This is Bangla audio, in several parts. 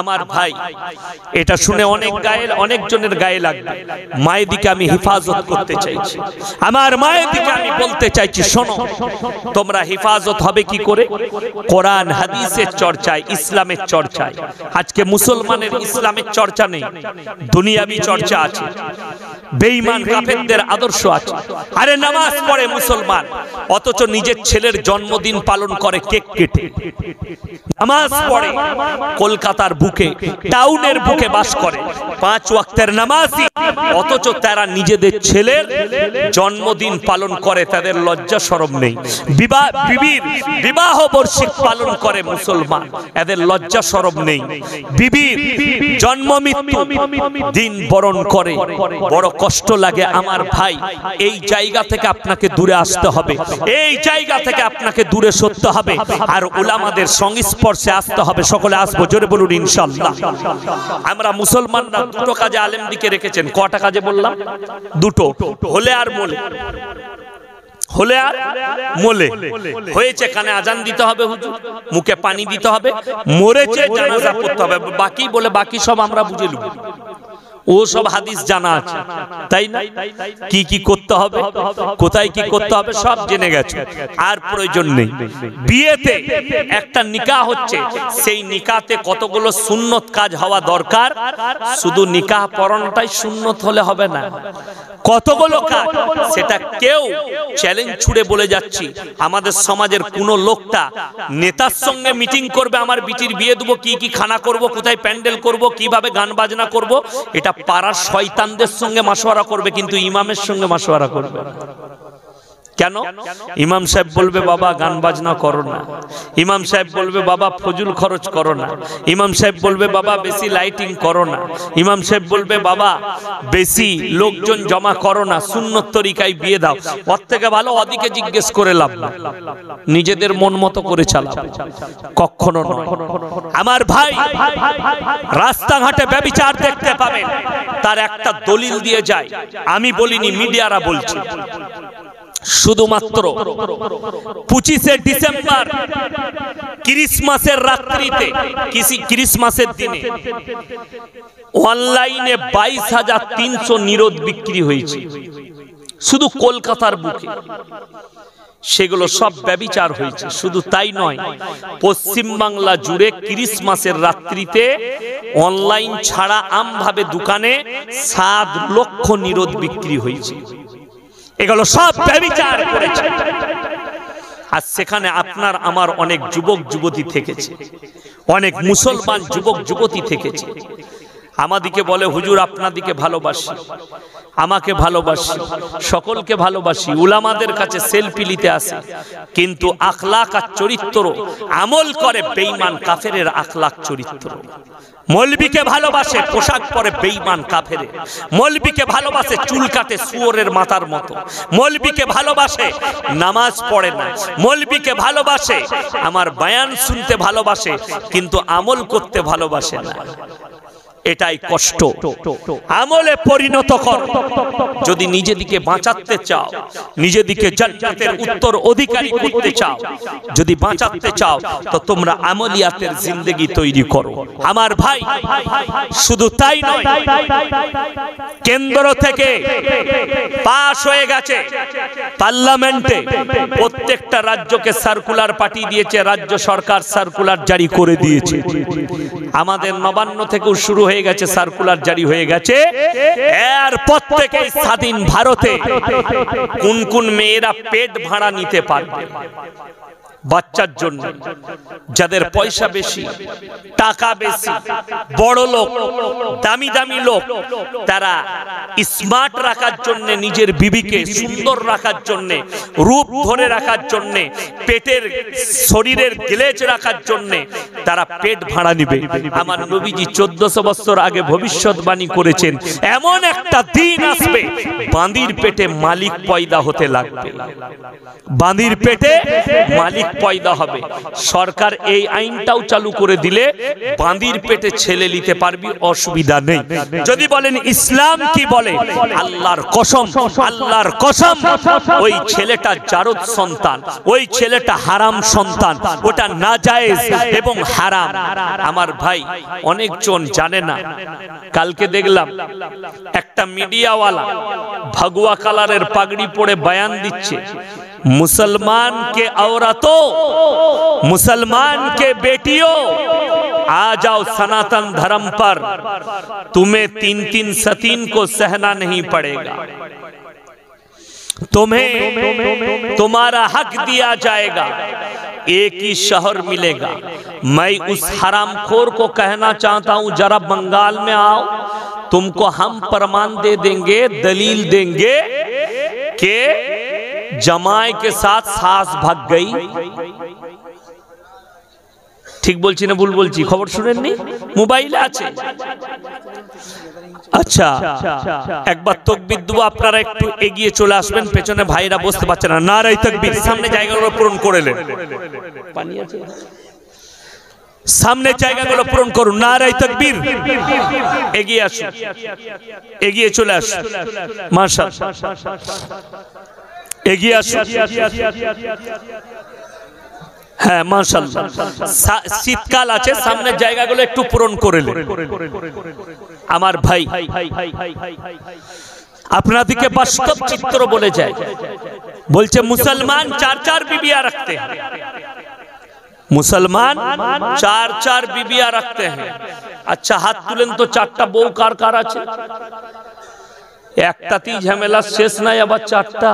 আমার ভাই। এটা শুনে অনেক গায়ে অনেকজনের গায়ে লাগবে। মায়ের দিকে আমি হেফাজত করতে চাইছি। আমার মায়ের দিকে আমি বলতে চাইছি শোনো তোমরা হেফাজত হবে কি করে? কোরআন হাদিসের চর্চায় ইসলামের চর্চায়। আজকে মুসলমানের ইসলামের চর্চা নেই দুনিয়াবি চর্চা আছে। বেঈমান কাফেরদের আদর্শ আছে। আরে নামাজ পড়ে মুসলমান, অথচ নিজের ছেলের জন্মদিন পালন করে কেক কেটে। নামাজ পড়ে কলকাতার বুকে, টাউনের বুকে বাস করে। পাঁচ ওয়াক্তের নামাজি, অথচ তারা নিজেদের ছেলের জন্মদিন পালন করে, তাদের লজ্জা সরম নেই। বিবাহ বিবির বিবাহ বর্ষিক পালন করে মুসলমান, এদের লজ্জা সরম নেই। বিবির জন্ম মৃত্যু দিন বরণ করে। বড় কষ্ট লাগে আমার ভাই। এই জায়গা থেকে আপনাকে দূরে আসতে হবে। এই জায়গা থেকে আপনাকে দূরে সরতে হবে। আর ওলামাদের সংস্পর্শে আসতে হবে। সকলে আসব, জোরে বলুন ইনশাল্লাহ আমরা মুসলমানরা দুটো কাজে আলেম দিকে রেখেছেন। কটা কাজে বললাম? দুটো। হলে আর মোলে হলে আর মোলে। হয়েছে কানে আজান দিতে হবে হুজুর। মুখে পানি দিতে হবে। মরেছে জানাজা পড়তে হবে। বাকি বলে বাকি সব আমরা বুঝে নেব। ও সব হাদিস জানা আছে। তাই না? কি কি করতে হবে? কোথায় কি করতে হবে? সব জেনে গেছে। আর প্রয়োজন নেই। বিয়েতে একটা নিকাহ হচ্ছে। সেই নিকাতে কতগুলো সুন্নত কাজ হওয়া দরকার? শুধু নিকাহ পড়ানোটাই সুন্নত হলে হবে না। কতগুলো কাজ? সেটা কেউ চ্যালেঞ্জ ছুড়ে বলে যাচ্ছি। আমাদের সমাজের কোন লোকটা নেতার সঙ্গে মিটিং করবে, আমার বিটির বিয়ে দেবো, কি কি খানা করব, কোথায় প্যান্ডেল করব, কীভাবে গান বাজনা করব, এটা পাড়ার শয়তানদের সঙ্গে মাসোয়ারা করবে, কিন্তু ইমামের সঙ্গে মাসোয়ারা করবে। কেন? ইমাম সাহেব বলবে, বাবা, গান বাজনা করো না। ইমাম সাহেব বলবে, বাবা, ফজুল খরচ করো না। ইমাম সাহেব বলবে, বাবা, বেশি লাইটিং করো না। ইমাম সাহেব বলবে, বাবা, বেশি লোকজন জমা করো না, সুন্নত তরিকায় বিয়ে দাও। ওর থেকে ভালো অদিকে জিজ্ঞেস করে লাভ না নিজেদের মন মতো করে চালাও। কখনো আমার ভাই রাস্তাঘাটে ব্যবিচার দেখতে পাবেন। তার একটা দলিল দিয়ে যায়। আমি বলিনি, মিডিয়ারা বলছে। শুধুমাত্র পঁচিশে ডিসেম্বর, ক্রিসমাসের রাত্রিতে ক্রিসমাসের দিনে অনলাইনে বাইশ হাজার তিনশো নিরোধ বিক্রি হয়েছে। শুধু কলকাতার বুকে। সেগুলো সব ব্যবিচার হয়েছে। শুধু তাই নয়, পশ্চিম বাংলা জুড়ে ক্রিসমাসের রাত্রিতে অনলাইন ছাড়া আমভাবে দোকানে সাত লক্ষ নিরোধ বিক্রি হয়েছে। এগুলো সব ব্যবিচার করেছে। আর সেখানে আপনার, আমার অনেক যুবক যুবতী থেকেছে। অনেক মুসলমান যুবক যুবতী থেকেছে। আমাদিকে বলে হুজুর আপনাদিকে ভালোবাসি। আমাকে ভালোবাসি। সকলকে ভালোবাসি। উলামাদের কাছে সেলফি নিতে আসে। কিন্তু আখলাক আর চরিত্র আমল করে বেঈমান কাফেরের আখলাক চরিত্র। মলবিকে ভালোবাসে পোশাক পরে বেইমান কাফেরে মলবিকে ভালোবাসে চুল কাটে শুয়োরের মাথার মতো। মলবিকে ভালোবাসে নামাজ পড়ে না। মলবিকে ভালোবাসে আমার বায়ান শুনতে ভালোবাসে কিন্তু আমল করতে ভালোবাসে না। এটাই কষ্ট। আমলে পরিণত কর। যদি নিজেদিকে বাঁচাতে চাও, নিজেদিকে জান্নাতের উত্তর অধিকারী করতে চাও, যদি বাঁচাতে চাও, তো তোমরা আমলিয়াতের জিন্দগি তৈরি করো। আমার ভাই, শুধু তাই নয়, কেন্দ্র থেকে পাশ হয়ে গেছে। পার্লামেন্টে প্রত্যেকটা রাজ্যকে সার্কুলার পাঠিয়ে দিয়েছে, রাজ্য সরকার সার্কুলার জারি করে দিয়েছে। আমাদের নবান্ন থেকেও শুরু হয়ে গেছে সার্কুলার জারি হয়ে গেছে। এরপর থেকে স্বাধীন ভারতে কোন কোন মেয়েরা পেট ভাড়া নিতে পারবে? বাচ্চার জন্য। যাদের পয়সা বেশি, টাকা বেশি, বড় লোক, দামি দামি লোক, তারা স্মার্ট রাখার জন্য, নিজের বিবিকে সুন্দর রাখার জন্য, রূপ ধরে রাখার জন্য, পেটের শরীরের গ্লেজ রাখার জন্য, তারা পেট ভাড়া নিবে। আমার নবীজি চোদ্দশো বছর আগে ভবিষ্যৎবাণী করেছেন, এমন একটা দিন আসবে, বাঁদির পেটে মালিক পয়দা হতে লাগবে। বাঁদির পেটে মালিক পয়দা হবে। সরকার এই আইনটাও চালু করে দিলে বাঁদির পেটে ছেলে নিতে পারবি, অসুবিধা নেই। যদি বলেন ইসলাম কি বলে? আল্লাহর কসম আল্লাহর কসম, ওই ছেলেটা জারদ সন্তান, ওই ছেলেটা হারাম সন্তান, ওটা নাজায়েজ এবং হারাম। আমার ভাই, অনেকজন জানে না। কালকে দেখলাম একটা মিডিয়াওয়ালা ভগवा কালারের পাগড়ি পরে বয়ান দিচ্ছে। मुसलमान के औरतों, मुसलमान के बेटियों, आ जाओ सनातन धर्म पर। तुम्हें तीन तीन सतीन को सहना नहीं पड़ेगा। तुम्हें तुम्हारा हक दिया जाएगा। एक ही शहर मिलेगा। मैं उस हरामखोर को कहना चाहता हूँ, जरा बंगाल में आओ। तुमको हम प्रमाण दे देंगे, दलील देंगे कि जमाए के साथ सास भाग गई ঠিক বলছি না ভুল বলছি খবর শুনেননি মোবাইলে আছে আচ্ছা একবার তকবির দেবো আপনারা একটু এগিয়ে চলে আসবেন পেছনে ভাইরা বসতে পারছে না না রাই তকবির সামনে জায়গাগুলো পূরণ করে নেন পানি আছে সামনে জায়গাগুলো পূরণ করুন না রাই তকবীর এগিয়ে আসুন এগিয়ে চলে আসুন মাশা এগিয়ে হ্যাঁ সা- শীতকাল আছে, সামনের জায়গাগুলো একটু পূরণ করে। আমার ভাই আপনাদিকে বাস্তব চিত্র বলে যায়। বলছে, মুসলমান চার চার বিবিয়া রাখতে মুসলমান চার চার বিবিয়া রাখতে हैं আচ্ছা হাত তুলেন তো, চারটা বউ কার কার আছে? একটাতেই ঝামেলা, শেষ নাই আবার চারটা।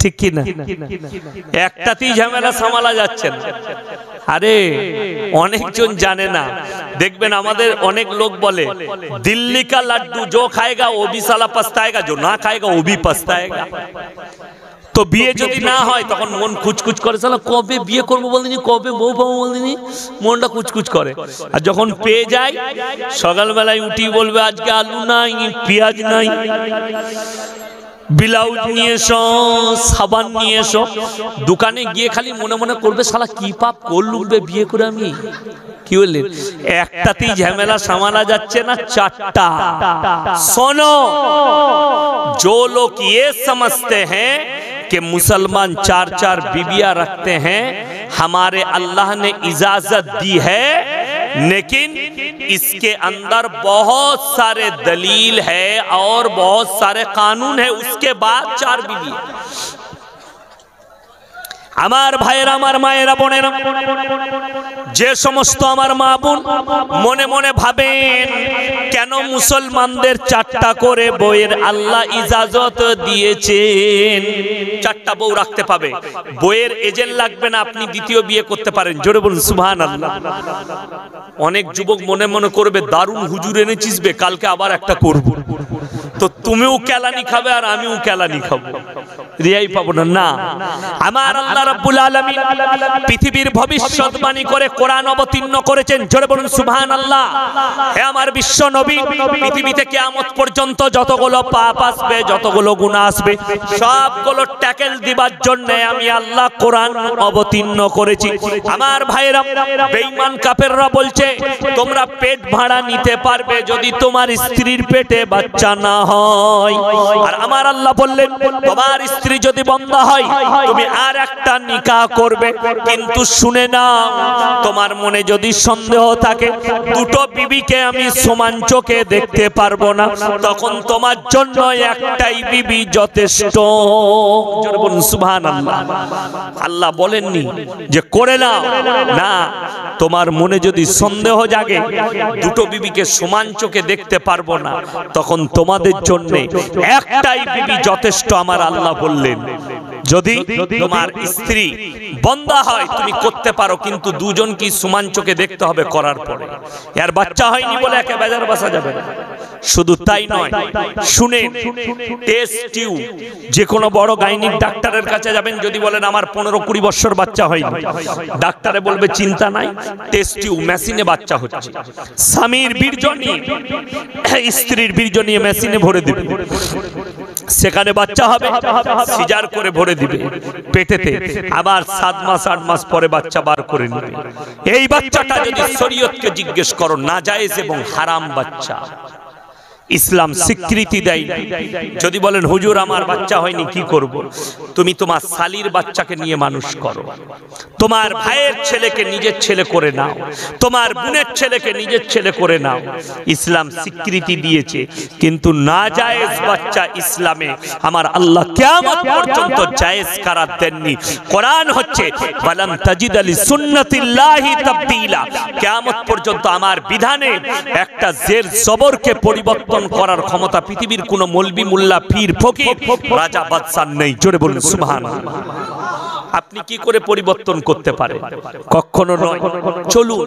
ঠিক কি না? একটাতেই ঝামেলা সামালা যাচ্ছেন আরে, অনেকজন জানে না। দেখবেন আমাদের অনেক লোক বলে দিল্লি কা লাড্ডু জো খায়গা, ও বি সালা পস্তায়গা, জো না খায়গা, ও বি পস্তায়গা। তো বিয়ে যদি না হয়, তখন মন কুচকুচ করে। চলো কবে বিয়ে করব বলিনি কবে বউ পাবো বলিনি মনটা কুচকুচ করে। আর যখন পেয়ে যায়, সকালবেলায় উঠি বলবে, আজকে আলু নাই, পেঁয়াজ নাই। ব্লাউজ নিয়ে এসো সাবান নিয়ে এসো দোকানে গিয়ে খালি মনে মনে করবে শালা কি পাপ করলুম বে বিয়ে করে আমি কি বললেন একটাতেই ঝামেলা সামালা যাচ্ছে না চারটা শোনো जो लोग ये समझते हैं कि मुसलमान चार चार बीबियां रखते हैं हमारे अल्लाह ने इजाजत दी है लेकिन इसके अंदर बहुत सारे दलील है और बहुत सारे कानून है। उसके बाद चार बीबी আমার ভাইয়েরা, আমার মায়েরা, বোনেরা, যে সমস্ত আমার মা বোন মনে মনে ভাবেন, কেন মুসলমানদের চারটা করে বইয়ের আল্লাহ ইজাজত দিয়েছেন? চারটা বউ রাখতে পাবে। বইয়ের এজেন্ট লাগবে না, আপনি দ্বিতীয় বিয়ে করতে পারেন। জোরে বলুন সুবহান আল্লাহ অনেক যুবক মনে মনে করবে, দারুণ হুজুর বে, কালকে আবার একটা করব। তো তুমিও কেলানি খাবে আর আমিও কেলানি খাব। রিয়াই পাবো না না। আমার আল্লাহ রাব্বুল আলামিন পৃথিবীর করে কোরআন অবতীর্ণ করেছেন। জোরে বলুন, সুবহানাল্লাহ। হে আমার বিশ্ব নবী পৃথিবীতে কিয়ামত পর্যন্ত যতগুলো পাপ আসবে, যতগুলো গুনাহ আসবে, সবগুলো ট্যাকেল দিবার জন্য আমি আল্লাহ কোরআন অবতীর্ণ করেছি। আমার ভাইরা বেঈমান কাফেররা বলছে, তোমরা পেট ভাড়া নিতে পারবে যদি তোমার স্ত্রীর পেটে বাচ্চা না হয়। আর আমার আল্লাহ বললেন, তোমার স্ত্রী যদি বন্ধ হয়, তুমি আর একটা নিকাহ করবে। কিন্তু শুনে না তোমার মনে যদি সন্দেহ থাকে, দুটো বিবিকে আমি সমান চোখে দেখতে পারব না। তখন তোমার জন্য একটাই বিবি যথেষ্ট। আল্লাহ বলেননি যে, করে না না, তোমার মনে যদি সন্দেহ জাগে, দুটো বিবিকে সমান চোখে দেখতে পারব না, তখন তোমাদের জন্য একটাই বিবি যথেষ্ট আমার আল্লাহ বললেন। যদি তোমার স্ত্রী বন্দা হয়, তুমি করতে পারো, কিন্তু দুজন কি সমান চোখে দেখতে হবে করার পরে? আর বাচ্চা হয়নি বলে একে বেজার বাসা যাবে না। শুধু তাই নয় শুনে টেস্ট যে কোনো বড় গাইনিক ডাক্তারের কাছে যাবেন, যদি বলেন আমার পনেরো কুড়ি বছর বাচ্চা হয়নি। ডাক্তারে বলবে, চিন্তা নাই টেস্ট মেশিনে বাচ্চা হচ্ছে। স্বামীর বীর্য নিয়ে, স্ত্রীর বীর্য নিয়ে মেশিনে ভরে দিবে। সেখানে বাচ্চা হবে, সিজার করে ভরে দিবে পেটেতে। আবার সাত মাস, আট মাস পরে বাচ্চা বার করে নেবে। এই বাচ্চাটা যদি শরীয়তকে জিজ্ঞেস করো না এবং হারাম বাচ্চা। ইসলাম স্বীকৃতি দেয় যদি বলেন হুজুর আমার বাচ্চা হয়নি কি করব। তুমি তোমার শালির বাচ্চাকে নিয়ে মানুষ করো। তোমার ভাইয়ের ছেলেকে নিজের ছেলে করে নাও। তোমার বোনের ছেলেকে নিজের ছেলে করে নাও। ইসলাম স্বীকৃতি দিয়েছে কিন্তু না জায়েজ বাচ্চা ইসলামে আমার আল্লাহ কিয়ামত পর্যন্ত জায়েজ করার দেননি। কোরআন হচ্ছে বালাম তাজিদ আলী সুন্নতিল্লাহি তাবদীলা। কিয়ামত পর্যন্ত আমার বিধানে একটা জের জবরকে পরিবর্তন করার ক্ষমতা পৃথিবীর কোন মলবি মোল্লা পীর ফকির রাজা বাদশার নেই। জোরে বলুন সুহান আপনি কি করে পরিবর্তন করতে পারেন? কখনো নয়। চলুন।